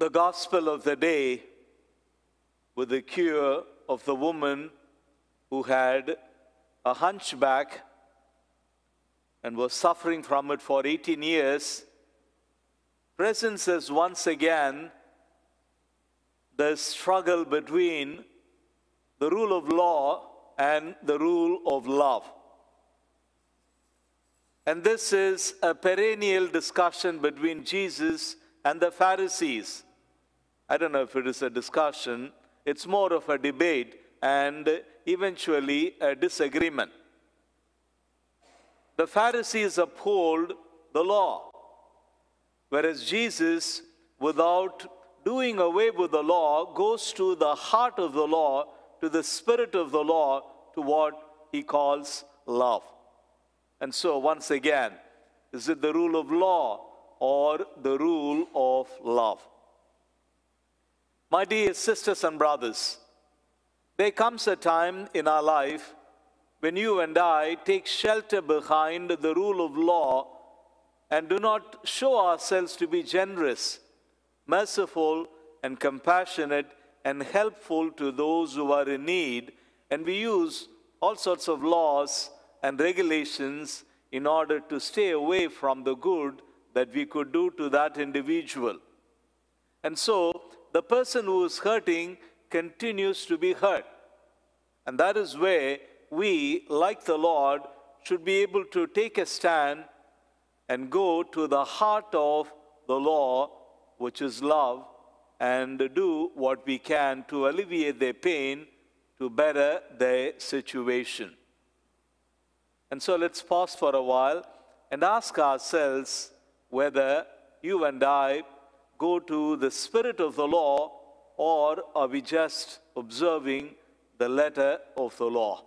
the gospel of the day with the cure of the woman who had a hunchback and was suffering from it for 18 years presents us once again the struggle between the rule of law and the rule of love. And this is a perennial discussion between Jesus and the Pharisees. I don't know if it is a discussion, it's more of a debate and eventually a disagreement. The Pharisees uphold the law, whereas Jesus, without doing away with the law, goes to the heart of the law, to the spirit of the law, to what he calls love. And so, once again, is it the rule of law or the rule of love? My dear sisters and brothers, there comes a time in our life when you and I take shelter behind the rule of law and do not show ourselves to be generous, merciful, and compassionate and helpful to those who are in need, and we use all sorts of laws and regulations in order to stay away from the good that we could do to that individual. And so the person who is hurting continues to be hurt. And that is where we, like the Lord, should be able to take a stand and go to the heart of the law, which is love, and do what we can to alleviate their pain, to better their situation. And so let's pause for a while and ask ourselves whether you and I go to the spirit of the law or are we just observing the letter of the law?